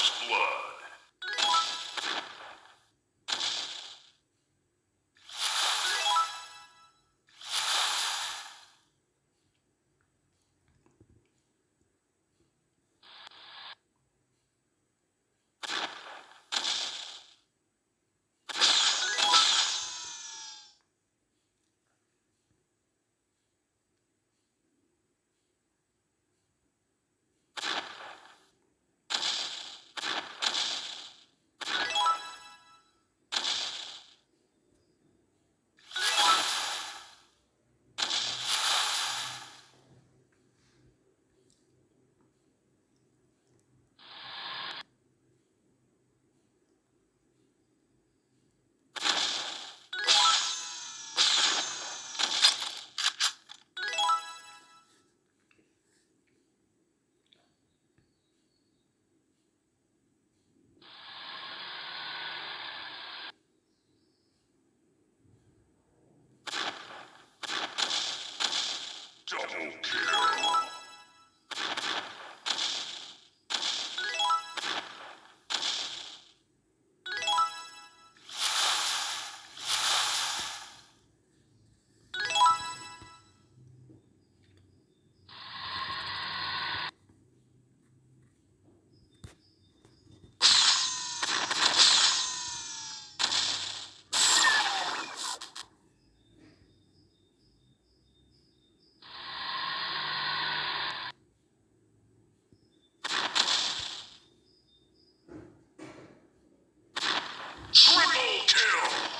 First Blood. Triple kill!